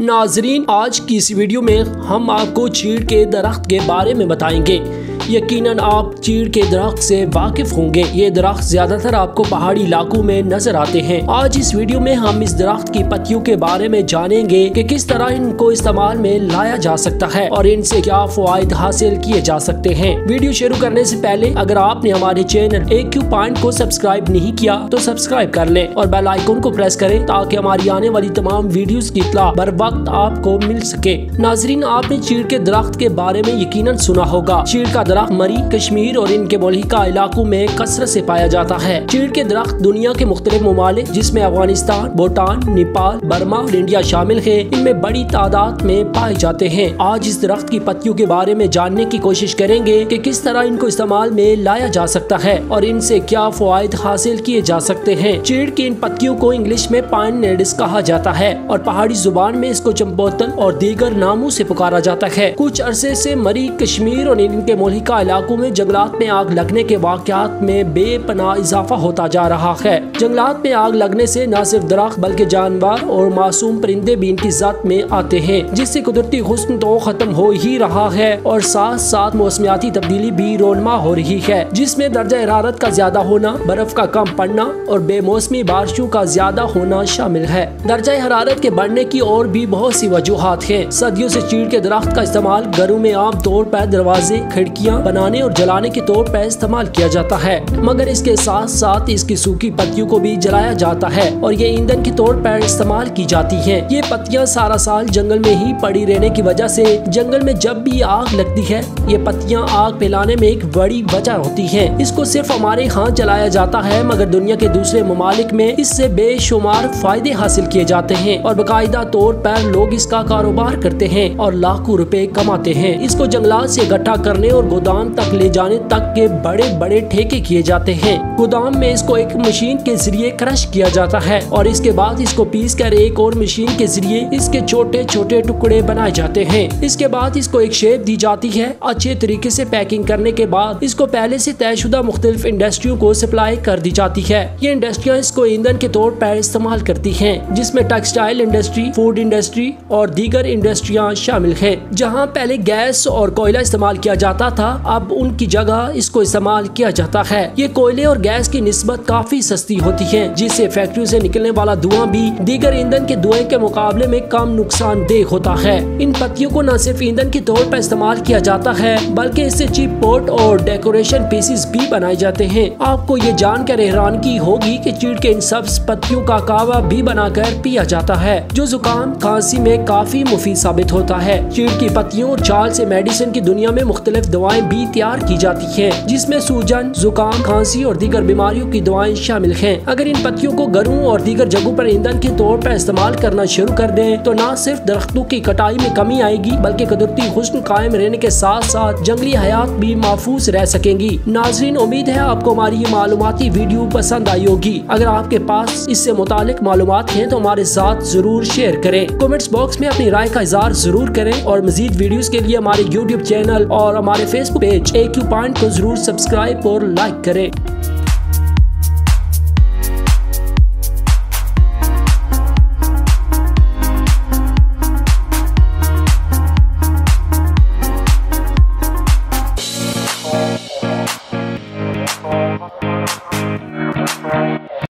नाजरीन, आज की इस वीडियो में हम आपको चीड़ के दरख्त के बारे में बताएँगे। यकीनन आप चीड़ के दरख्त से वाकिफ होंगे। ये दरख्त ज़्यादातर आपको पहाड़ी इलाकों में नज़र आते हैं। आज इस वीडियो में हम इस दरख्त की पत्तियों के बारे में जानेंगे कि किस तरह इनको इस्तेमाल में लाया जा सकता है और इनसे क्या फायद हासिल किए जा सकते हैं। वीडियो शुरू करने से पहले अगर आपने हमारे चैनल ए क्यू पॉइंट को सब्सक्राइब नहीं किया तो सब्सक्राइब कर लें और बेल को प्रेस करें ताकि हमारी आने वाली तमाम वीडियोस की इतला बर वक्त आपको मिल सके। नाजरीन, आपने चीड़ के दरख्त के बारे में यकीनन सुना होगा। चीड़ का दरख्त मरी कश्मीर और इनके मोलिका इलाकों में कसरत से पाया जाता है। चीड़ के दरख्त दुनिया के मुख्तलिफ़ ममालिक, जिसमें अफ़गानिस्तान, भूटान, नेपाल, बर्मा और इंडिया शामिल है, इनमें बड़ी तादाद में पाए जाते हैं। आज इस दरख्त की पत्तियों के बारे में जानने की कोशिश करेंगे कि किस तरह इनको इस्तेमाल में लाया जा सकता है और इनसे क्या फायद हासिल किए जा सकते हैं। चीड़ की इन पत्तियों को इंग्लिश में पाइन नेडिस कहा जाता है और पहाड़ी ज़ुबान में इसको चंपोतल और दीगर नामों से पुकारा जाता है। कुछ अरसे से मरी कश्मीर और इनके मोलिका इलाकों में जंगलात में आग लगने के वाकयात में बेपना इजाफा होता जा रहा है। जंगलात में आग लगने से न सिर्फ़ दरख्त, बल्कि जानवर और मासूम परिंदे भी इनकी जद में आते हैं, जिससे कुदरती हुस्न तो खत्म हो ही रहा है और साथ साथ मौसमियाती तब्दीली भी रोनमा हो रही है, जिसमें दर्जा हरारत का ज़्यादा होना, बर्फ़ का कम पड़ना और बेमौसमी बारिशों का ज़्यादा होना शामिल है। दर्जा हरारत के बढ़ने की और भी बहुत सी वजूहत है। सदियों ऐसी चीड़ के दरख्त का इस्तेमाल घरों में आम तौर पर दरवाजे, खिड़कियाँ बनाने और जलाने के तौर पर इस्तेमाल किया जाता है। मगर इसके साथ साथ इसकी सूखी पत्तियों को भी जलाया जाता है और ये ईंधन के तौर पर इस्तेमाल की जाती है। ये पत्तियाँ सारा साल जंगल में ही पड़ी रहने की वजह से जंगल में जब भी आग लगती है, ये पत्तियाँ आग फैलाने में एक बड़ी वजह होती है। इसको सिर्फ़ हमारे यहाँ जलाया जाता है, मगर दुनिया के दूसरे ममालिक में इससे बेशुमार फ़ायदे हासिल किए जाते हैं और बाकायदा तौर पर लोग इसका कारोबार करते हैं और लाखों रुपए कमाते हैं। इसको जंगलात से इकट्ठा करने और गोदाम तक ले जाने तक के बड़े बड़े ठेके किए जाते हैं। गोदाम में इसको एक मशीन के ज़रिए क्रश किया जाता है और इसके बाद इसको पीस कर एक और मशीन के ज़रिए इसके छोटे छोटे टुकड़े बनाए जाते हैं। इसके बाद इसको एक शेप दी जाती है। अच्छे तरीके से पैकिंग करने के बाद इसको पहले से तयशुदा मुख्तलिफ़ इंडस्ट्रियों को सप्लाई कर दी जाती है। ये इंडस्ट्रियाँ इसको ईंधन के तौर पर इस्तेमाल करती है, जिसमें टेक्सटाइल इंडस्ट्री, फ़ूड इंडस्ट्री और दीगर इंडस्ट्रियाँ शामिल है, जहाँ पहले गैस और कोयला इस्तेमाल किया जाता था अब उनकी जगह इसको इस्तेमाल किया जाता है। ये कोयले और गैस की नस्बत काफ़ी सस्ती होती है, जिससे फैक्ट्रियों से निकलने वाला धुआँ भी दीगर ईंधन के धुएँ के मुकाबले में कम नुकसानदेह होता है। इन पत्तियों को न सिर्फ़ ईंधन के तौर पर इस्तेमाल किया जाता है, बल्कि इससे चिप पोर्ट और डेकोरेशन पीसेस भी बनाए जाते हैं। आपको ये जानकर हैरानगी होगी कि चीड़ के इन सब पत्तियों का कावा भी बनाकर पिया जाता है, जो जुकाम, खांसी में काफ़ी मुफीद साबित होता है। चीड़ की पत्तियों और चाल से मेडिसिन की दुनिया में मुख्तलिफ़ दवाएँ भी तैयार की जाती है, जिसमें सूजन, जुकाम, खांसी और दीगर बीमारियों की दवाएँ शामिल हैं। अगर इन पत्तियों को घरों और दीगर जगहों पर ईंधन के तौर पर इस्तेमाल करना शुरू कर दें तो न सिर्फ़ दरख्तों की कटाई में कमी आएगी, बल्कि कुदरती हुस्न कायम रहने के साथ साथ जंगली हयात भी महफूज रह सकेंगी। नाजरीन, उम्मीद है आपको हमारी ये मालूमती वीडियो पसंद आई होगी। अगर आपके पास इससे मुतालिक मालूम है तो हमारे साथ ज़रूर शेयर करें। कमेंट्स बॉक्स में अपनी राय का इजहार ज़रूर करें और मजीद वीडियोस के लिए हमारे यूट्यूब चैनल और हमारे Facebook page A U point को ज़रूर सब्सक्राइब और लाइक करें।